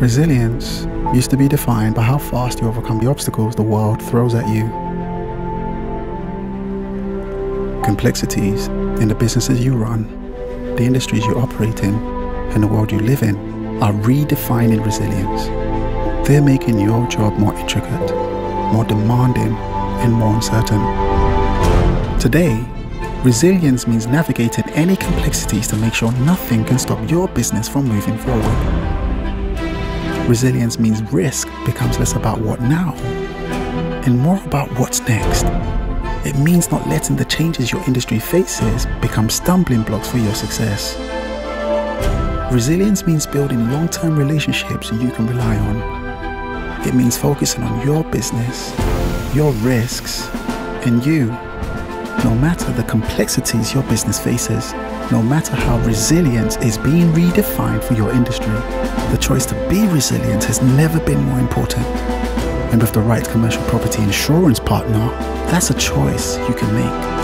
Resilience used to be defined by how fast you overcome the obstacles the world throws at you. Complexities in the businesses you run, the industries you operate in, and the world you live in are redefining resilience. They're making your job more intricate, more demanding, and more uncertain. Today, resilience means navigating any complexities to make sure nothing can stop your business from moving forward. Resilience means risk becomes less about what now and more about what's next. It means not letting the changes your industry faces become stumbling blocks for your success. Resilience means building long term relationships you can rely on. It means focusing on your business, your risks, and you, no matter the complexities your business faces, no matter how resilience is being redefined for your industry. The choice to be resilient has never been more important. And with the right commercial property insurance partner, that's a choice you can make.